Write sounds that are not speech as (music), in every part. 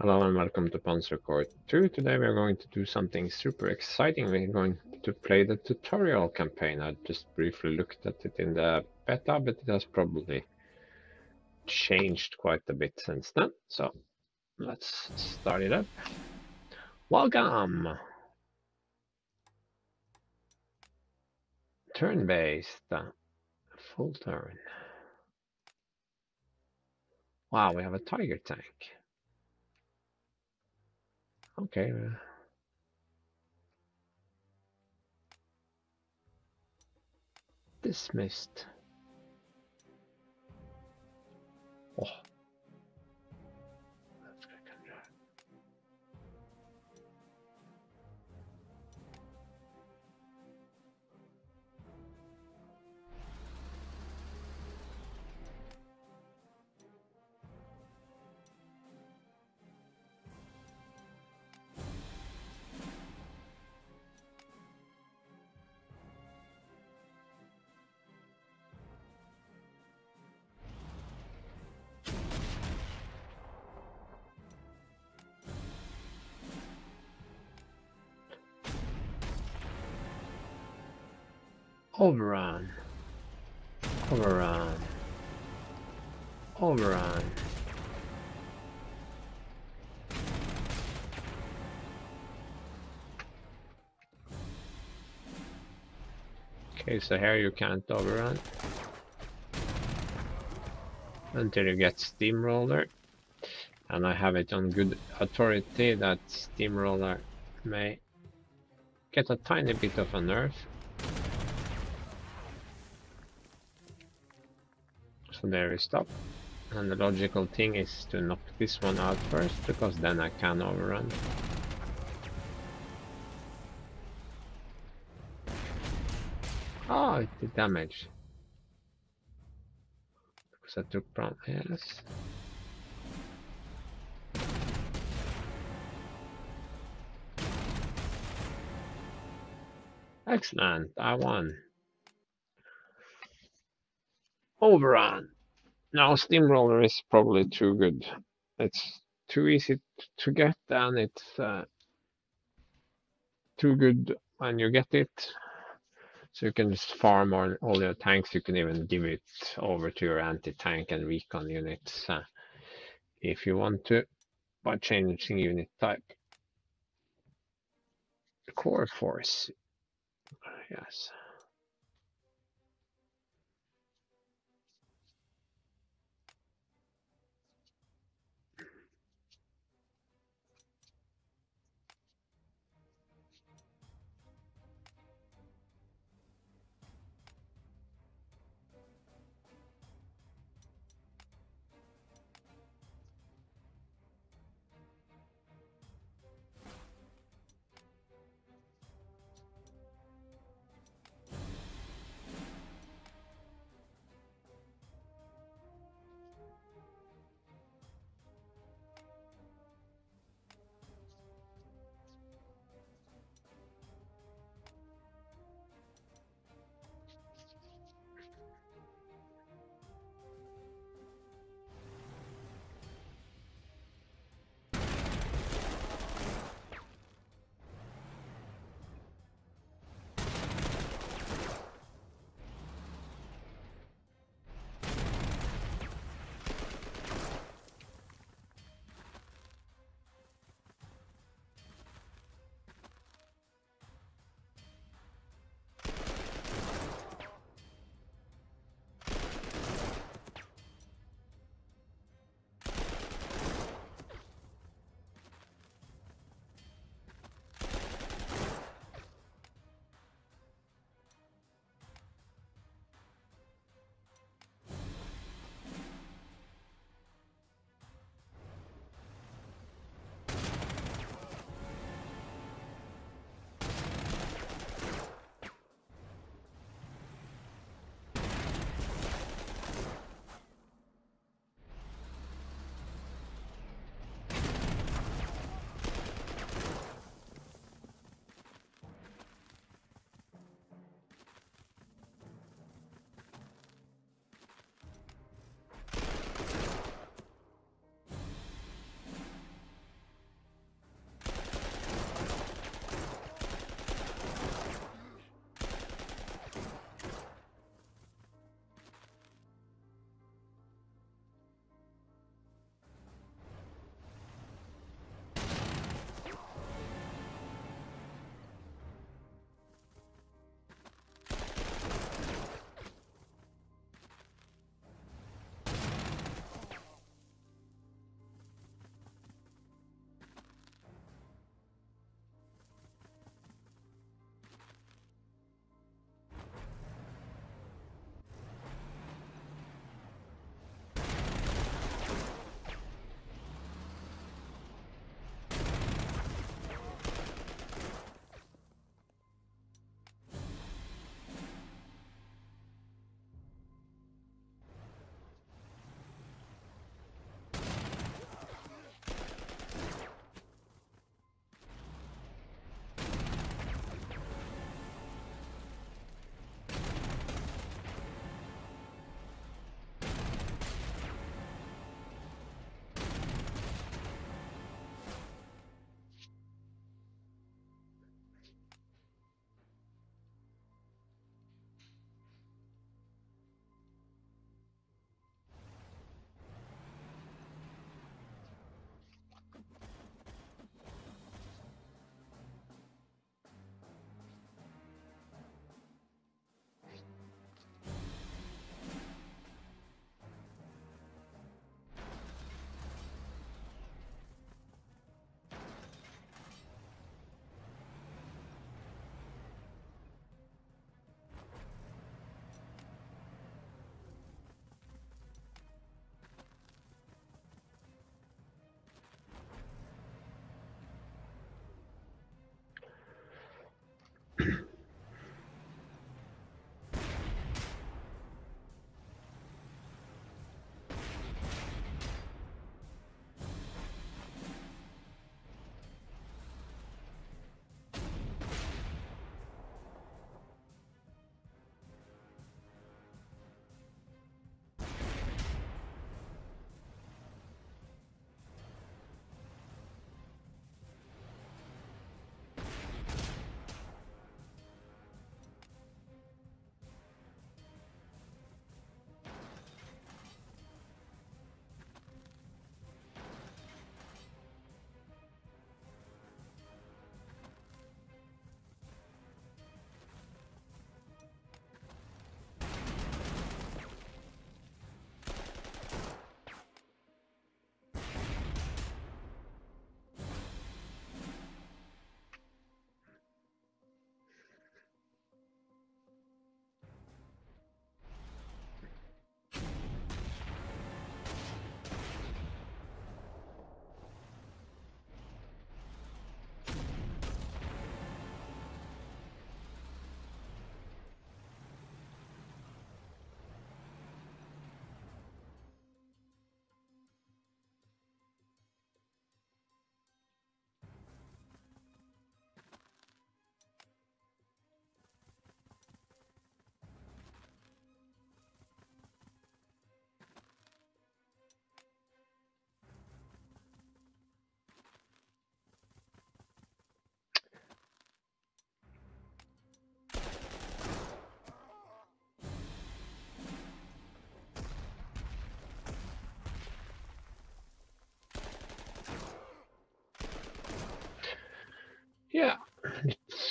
Hello and welcome to Panzer Corps 2. Today we're going to do something super exciting. We're going to play the tutorial campaign. I just briefly looked at it in the beta, but it has probably changed quite a bit since then. So let's start it up. Welcome! Turn-based. Full turn. Wow, we have a Tiger tank. Okay. Dismissed. Oh. Overrun. Overrun. Overrun. Okay, so here you can't overrun. Until you get Steamroller. And I have it on good authority that Steamroller may get a tiny bit of a nerf. So there we stop. And the logical thing is to knock this one out first, because then I can overrun. Oh, it did damage. Because I took from yes. Excellent, I won. Overrun. Now Steamroller is probably too good. It's too easy to get and it's uh, too good when you get it. So you can just farm all, all your tanks. You can even give it over to your anti-tank and recon units uh, if you want to by changing unit type. Core force. Yes.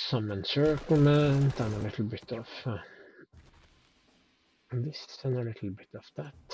Some encirclement and a little bit of uh, this and a little bit of that.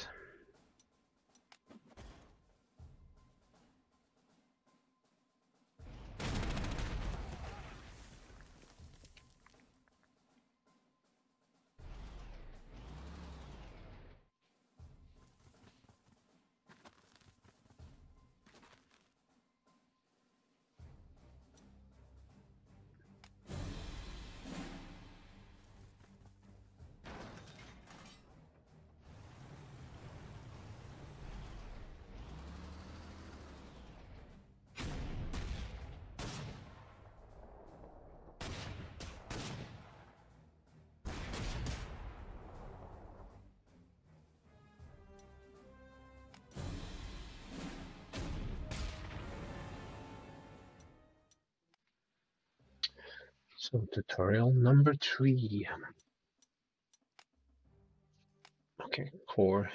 Tutorial number three. Okay, core.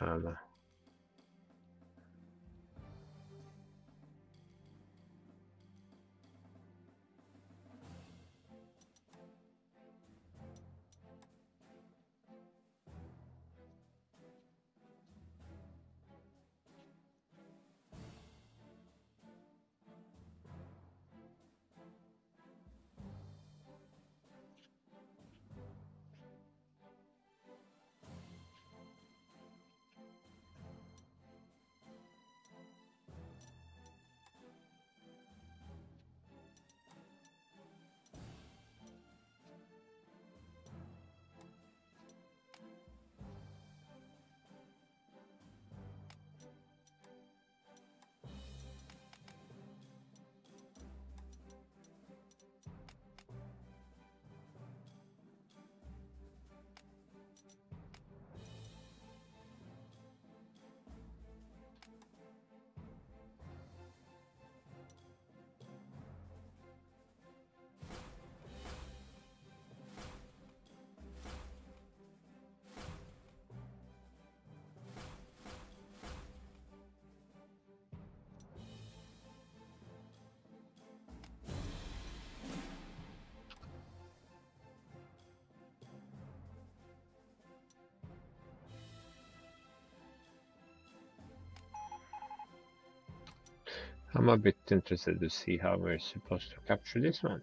So we I'm a bit interested to see how we're supposed to capture this one.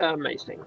Amazing.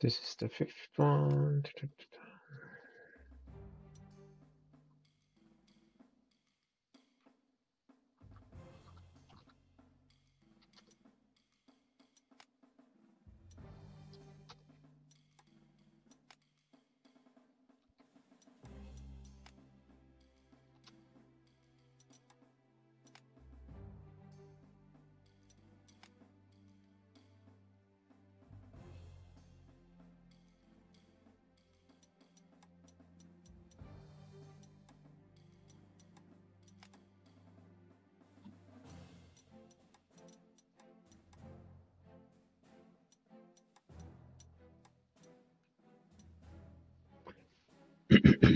This is the fifth one. Mm-hmm. (clears throat)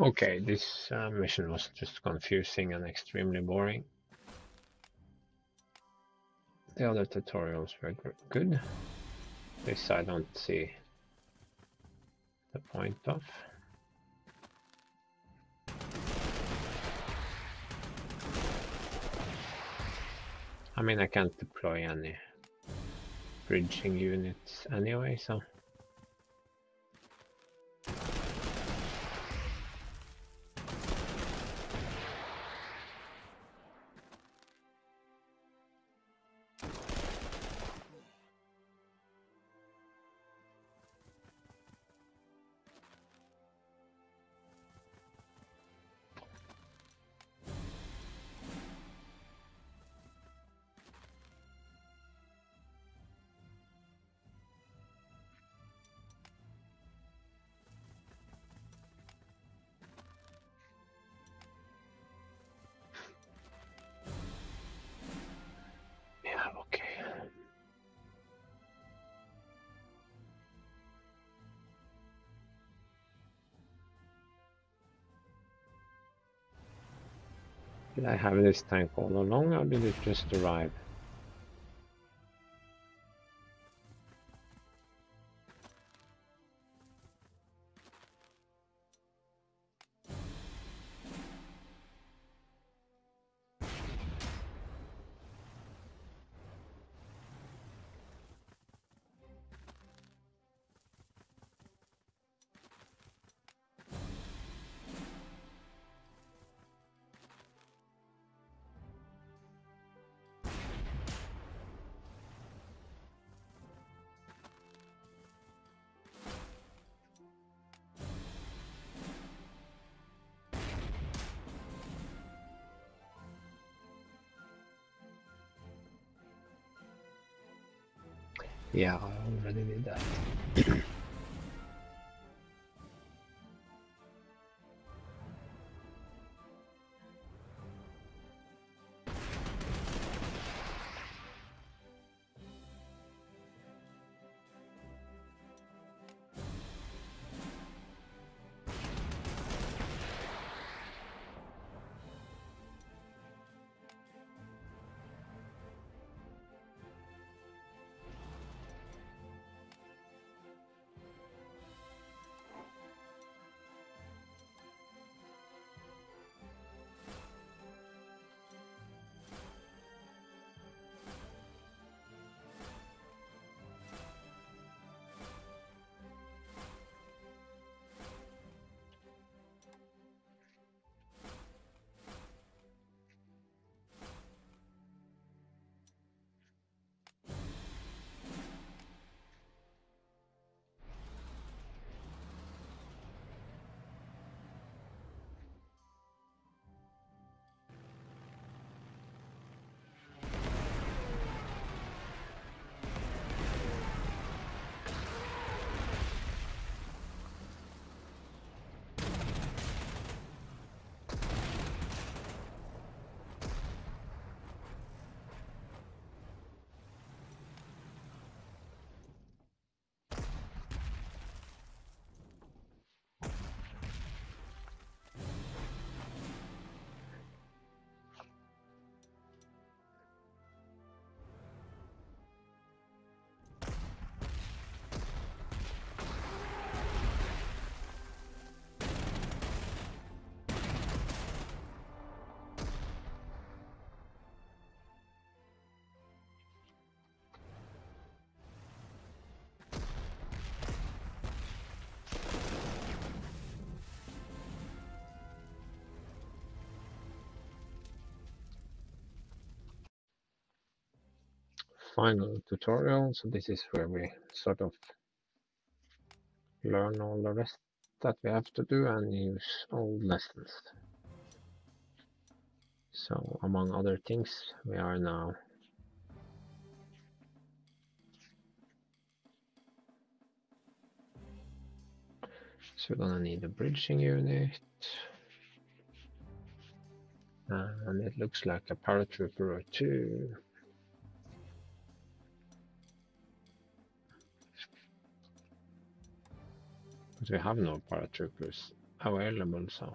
Okay, this uh, mission was just confusing and extremely boring. The other tutorials were good. This I don't see the point of. I mean, I can't deploy any bridging units anyway, so... Did I have this tank all along or did it just arrive? Yeah, final tutorial. So this is where we sort of learn all the rest that we have to do and use old lessons. So among other things, we are now So we're gonna need a bridging unit. And it looks like a paratrooper or two. We have no paratroopers available, so.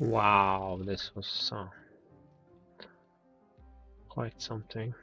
Wow, this was uh, quite something.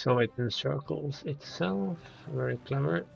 So it encircles itself, very clever.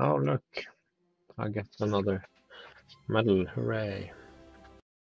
Oh look, I get another medal! Hooray!